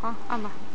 好按吧。